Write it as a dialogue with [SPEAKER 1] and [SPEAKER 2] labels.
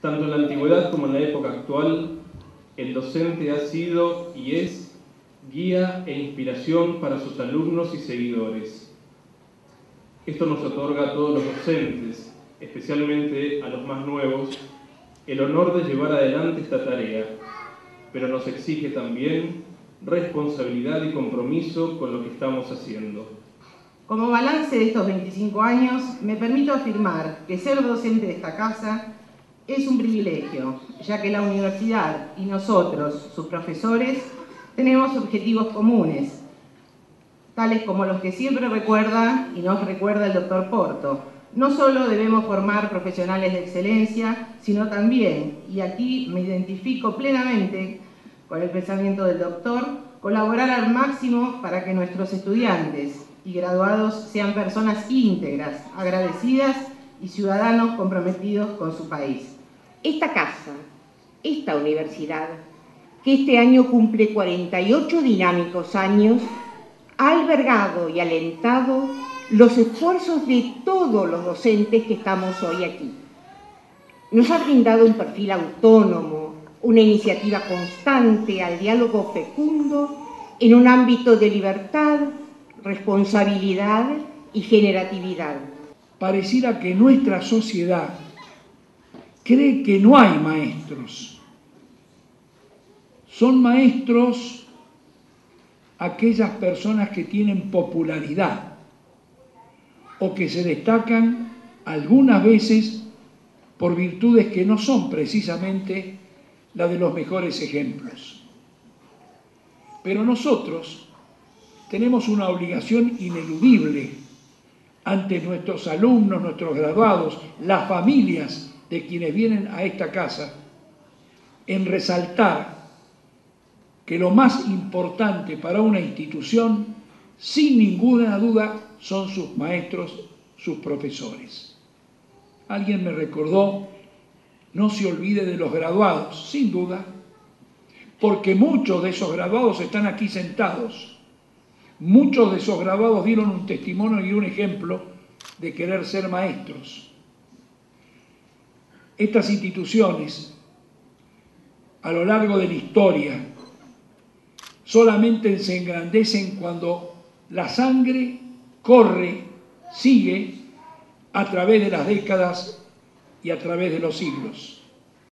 [SPEAKER 1] Tanto en la antigüedad como en la época actual, el docente ha sido y es guía e inspiración para sus alumnos y seguidores. Esto nos otorga a todos los docentes, especialmente a los más nuevos, el honor de llevar adelante esta tarea, pero nos exige también responsabilidad y compromiso con lo que estamos haciendo.
[SPEAKER 2] Como balance de estos 25 años, me permito afirmar que ser docente de esta casa es un privilegio, ya que la universidad y nosotros, sus profesores, tenemos objetivos comunes, tales como los que siempre recuerda y nos recuerda el doctor Porto. No solo debemos formar profesionales de excelencia, sino también, y aquí me identifico plenamente con el pensamiento del doctor, colaborar al máximo para que nuestros estudiantes y graduados sean personas íntegras, agradecidas y ciudadanos comprometidos con su país.
[SPEAKER 3] Esta casa, esta universidad, que este año cumple 48 dinámicos años, ha albergado y alentado los esfuerzos de todos los docentes que estamos hoy aquí. Nos ha brindado un perfil autónomo, una iniciativa constante al diálogo fecundo en un ámbito de libertad, responsabilidad y generatividad.
[SPEAKER 4] Pareciera que nuestra sociedad cree que no hay maestros. Son maestros aquellas personas que tienen popularidad o que se destacan algunas veces por virtudes que no son precisamente la de los mejores ejemplos. Pero nosotros tenemos una obligación ineludible ante nuestros alumnos, nuestros graduados, las familias de quienes vienen a esta casa en resaltar que lo más importante para una institución, sin ninguna duda, son sus maestros, sus profesores. Alguien me recordó, no se olvide de los graduados, sin duda, porque muchos de esos graduados están aquí sentados. Muchos de esos graduados dieron un testimonio y un ejemplo de querer ser maestros. Estas instituciones, a lo largo de la historia, solamente se engrandecen cuando la sangre corre, sigue a través de las décadas y a través de los siglos.